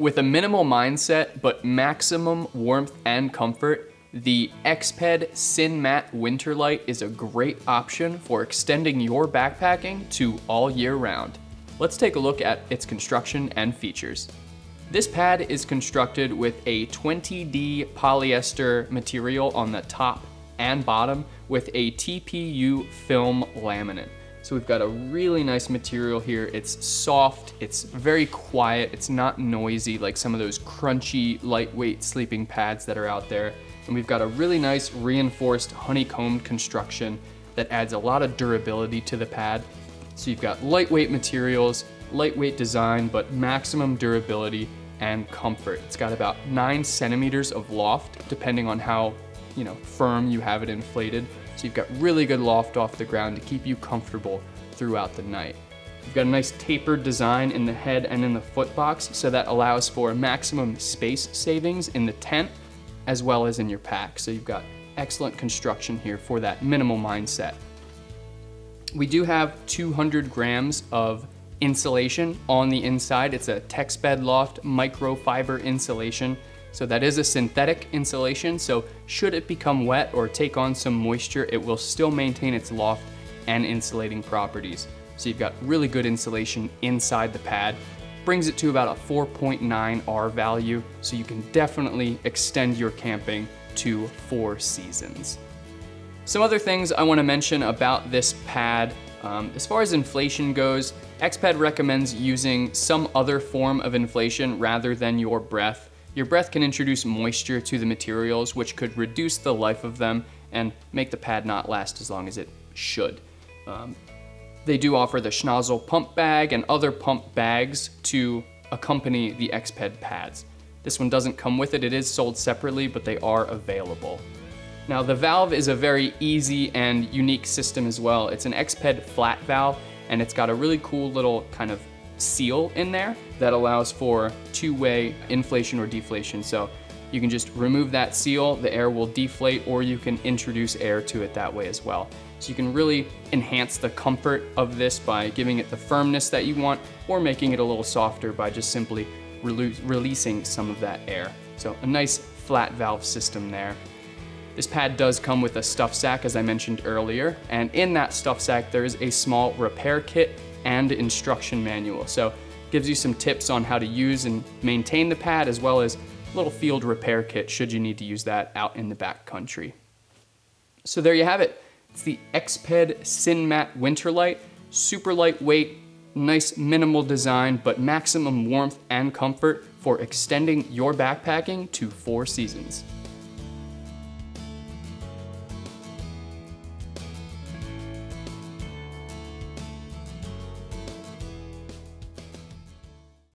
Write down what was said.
With a minimal mindset, but maximum warmth and comfort, the Exped SynMat WinterLite is a great option for extending your backpacking to all year round. Let's take a look at its construction and features. This pad is constructed with a 20D polyester material on the top and bottom with a TPU film laminate. So we've got a really nice material here. It's soft, it's very quiet, it's not noisy like some of those crunchy, lightweight sleeping pads that are out there. And we've got a really nice reinforced honeycombed construction that adds a lot of durability to the pad. So you've got lightweight materials, lightweight design, but maximum durability and comfort. It's got about nine centimeters of loft, depending on how you know firm you have it inflated. So you've got really good loft off the ground to keep you comfortable throughout the night. You've got a nice tapered design in the head and in the foot box, so that allows for maximum space savings in the tent as well as in your pack. So you've got excellent construction here for that minimal mindset. We do have 200 grams of insulation on the inside. It's a Texpedloft microfiber insulation. So that is a synthetic insulation, so should it become wet or take on some moisture, it will still maintain its loft and insulating properties. So you've got really good insulation inside the pad. Brings it to about a 4.9 R value, so you can definitely extend your camping to four seasons. Some other things I wanna mention about this pad. Um, as far as inflation goes, Exped recommends using some other form of inflation rather than your breath. Your breath can introduce moisture to the materials, which could reduce the life of them and make the pad not last as long as it should. Um, they do offer the Schnozzle pump bag and other pump bags to accompany the Exped pads. This one doesn't come with it, it is sold separately, but they are available. Now the valve is a very easy and unique system as well. It's an Exped flat valve and it's got a really cool little kind of seal in there that allows for two-way inflation or deflation. So you can just remove that seal, the air will deflate, or you can introduce air to it that way as well. So you can really enhance the comfort of this by giving it the firmness that you want, or making it a little softer by just simply releasing some of that air. So a nice flat valve system there. This pad does come with a stuff sack, as I mentioned earlier, and in that stuff sack, there is a small repair kit and instruction manual. So gives you some tips on how to use and maintain the pad as well as a little field repair kit should you need to use that out in the back country. So there you have it. It's the Exped SynMat WinterLite. Super lightweight, nice minimal design, but maximum warmth and comfort for extending your backpacking to four seasons.